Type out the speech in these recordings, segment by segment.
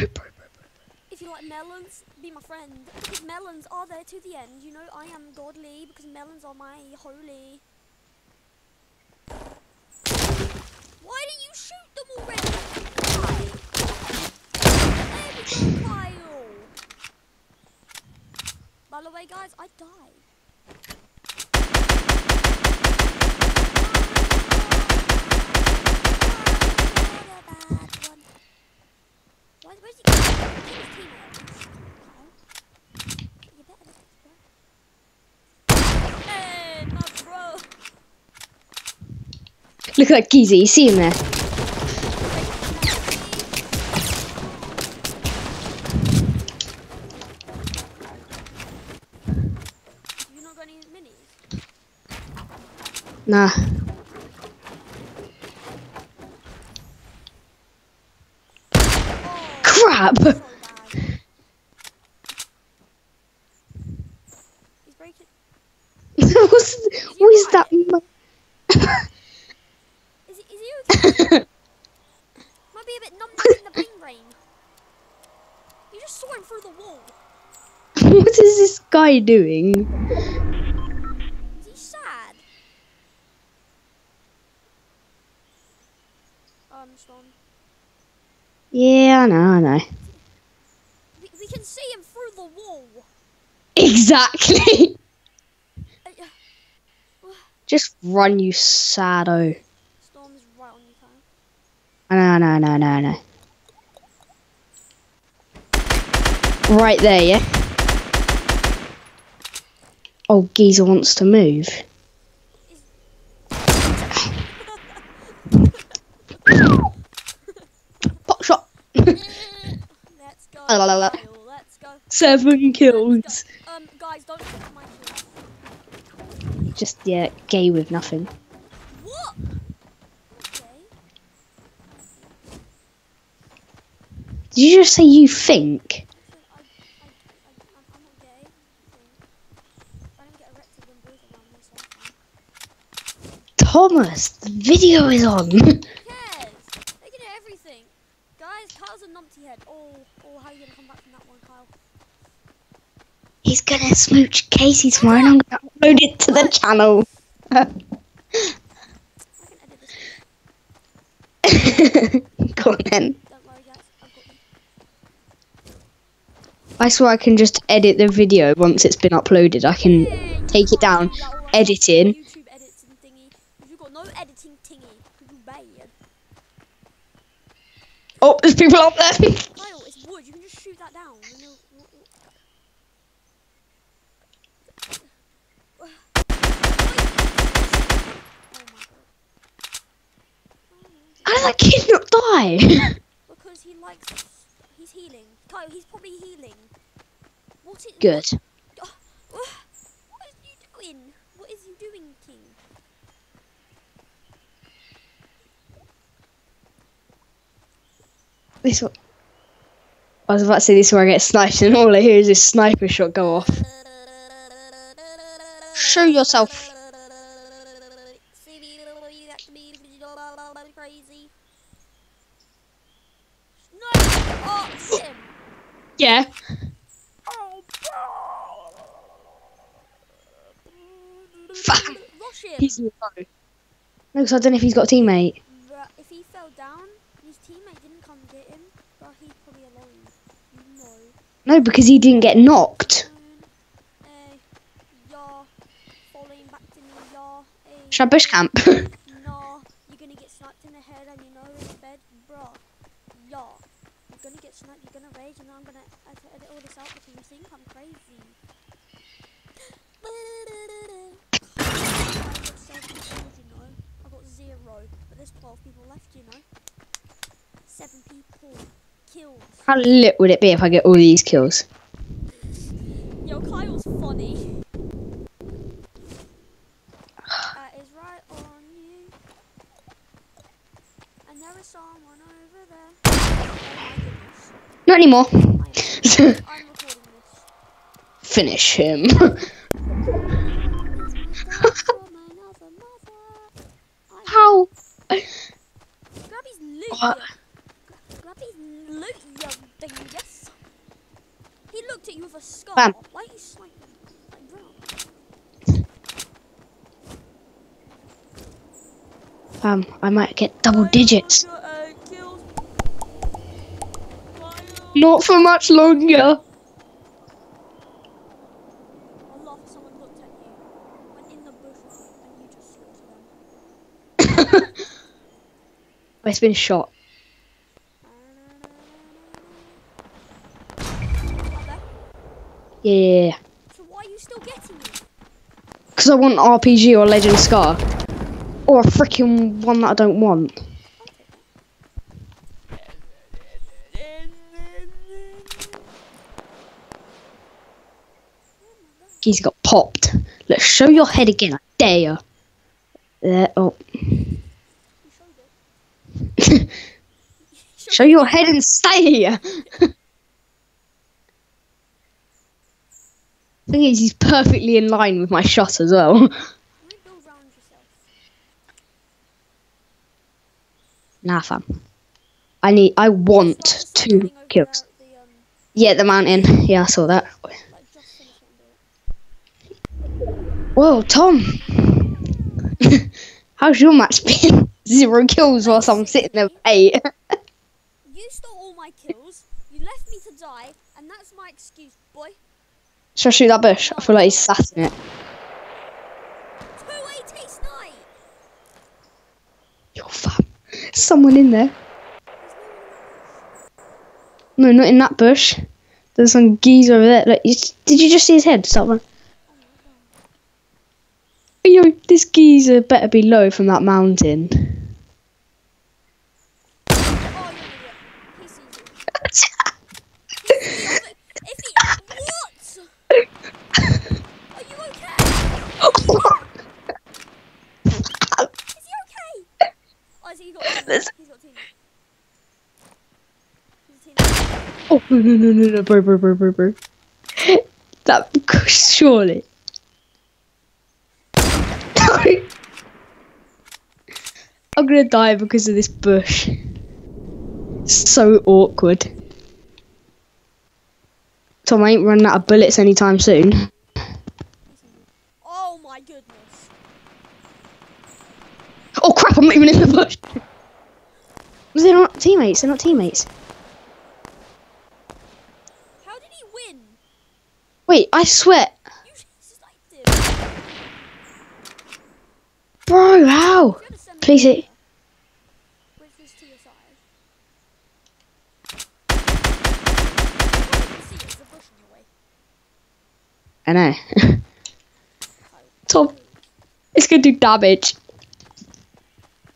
If you like melons, be my friend. Because melons are there to the end. You know, I am godly because melons are my holy. Why didn't you shoot them already? Why? There we go, Kyle. By the way, guys, I died. Why, where's he going? His teammate. You better let this, bro. Hey, my bro. Look at that geezer, you see him there? Nah. Crap! so bad. He's breaking. What's, what is that? mo- Is he, is he okay? Might be a bit numbed up in the brain brain. You just saw him through the wall. what is this guy doing? Is he sad? Um, Storm. Yeah, I know, I know. We, we can see him through the wall. Exactly! Uh. Just run, you sado. Storm is right on you, Kyle. No, no, no, I know, I know, I know. Right there, yeah? Oh, geezer wants to move. Pop shot! Let's go. La, la, la, la. Let's go. Seven kills! Um, guys, don't my kills. Just, yeah, gay with nothing. What? Okay. Did you just say you think? Thomas, the video is on! Who cares? They can do everything. Guys, Kyle's a numpty head. Oh, oh, how are you gonna come back from that one, Kyle? He's gonna smooch Casey tomorrow and I'm gonna upload it to the channel. I can edit this. Go on then. Don't worry, guys. I've got you. I swear I can just edit the video once it's been uploaded. I can take it down, can't do that all right. edit in. YouTube edits and thingy. You've got no editing tingy. Oh, there's people up there. Kyle, it's wood. You can just shoot that down. Oh. How did that kid not die? Because he likes. He's healing. Kyle, he's probably healing. Good. What, oh, oh, what is you doing? What is you doing, King? This one. I was about to say this is where I get sniped, and all I hear is this sniper shot go off. Show yourself. Crazy. No! Oh, shit him. Yeah. Oh, Fuck. Rush him. No, because I don't know if he's got a teammate. Bruh, if he fell down, his teammate didn't come get him, bruh, he's probably alone. You know. No, because he didn't get knocked. Um, yeah, following back to me, yeah, eh, Should I bush camp? nah, you're gonna get sniped in the head and you know in the bed, bruh, yeah, you're gonna get sniped, you're gonna rage, and I'm gonna have to edit all this out because you think I'm crazy. Seven you know. I got zero, but there's 12 people left, you know. Seven people killed. How lit would it be if I get all these kills? Yo, Kyle's funny. That is right on you. And there is someone over there. Oh my goodness. Not anymore. I'm, I'm recording this. Finish him. From another mother. I How? grab his loot. What? yo. Gra- Grab his loot, you Dang you, yes. He looked at you with a scar. Bam. Why are you sniping? Like, bro. Um, I might get double digits. Got eight kills. Fire. Not for much longer. I'll laugh if someone looked at you, went in the bush with you, and you just slaughtered them. it's been shot. Up there. Yeah. So why are you still getting me? Because I want RPG or Legend Scar. Or a freaking one that I don't want. He's got popped. Let's show your head again. I dare you. There. Oh. You showed it. You show your head and stay here. Thing is, he's perfectly in line with my shot as well. Nah, fam. I need. I want two kills. the, um, Yeah, the mountain. Yeah, I saw that. Whoa, Tom. How's your match been? Zero kills whilst I'm sitting there eight. You stole all my kills. You left me to die, and that's my excuse, boy. Shoot that bush? I feel like he's sat in it. Yo, fam. Someone in there. No not in that bush. There's some geezer over there. Like, you, did you just see his head? Stop. Yo, this geezer better be low from that mountain. Oh, you're an idiot. He sees you. If he, what? Are you okay? Is he okay? Oh, is he got teammates? He's got teammates. He's a teammate. Oh, no, no, no, no, no, bro, bro, bro, bro, bro. That, surely. I'm gonna die because of this bush. So awkward. Tom, I ain't running out of bullets anytime soon. Oh my goodness. Oh crap, I'm not even in the bush. They're not teammates, they're not teammates. How did he win? Wait, I him. Bro, how? Please it. I know. Tom, it's gonna do damage.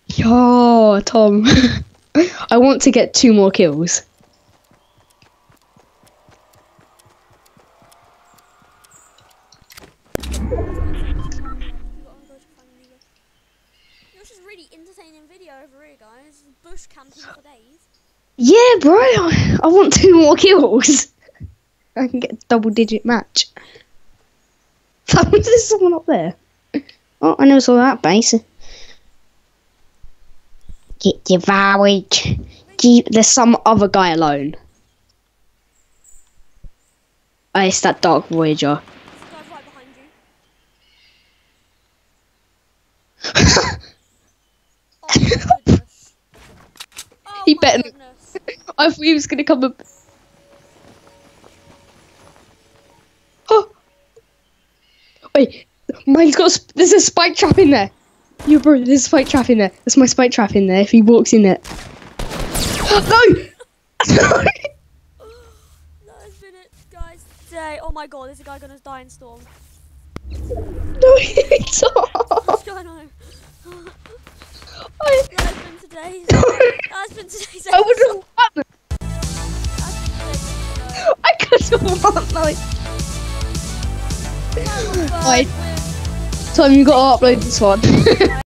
Yo, Tom. I want to get two more kills. It was just a really entertaining video guys. Bush camping for days. Yeah, bro. I, I want two more kills. I can get a double digit match. There's someone up there. Oh, I never saw that base. Get devoured. There's some other guy alone. Oh, it's that Dark Voyager. There's a guy right behind you. Oh my goodness. Oh He oh my better-. I thought he was gonna come up. Oh, wait, mine's got. sp- There's a spike trap in there. You bro, there's a spike trap in there. There's my spike trap in there. If he walks in there. no. That has been it, guys. Today. Oh my god, there's a guy gonna die in storm. no, it's not. Wait. Tom, you got to upload this one.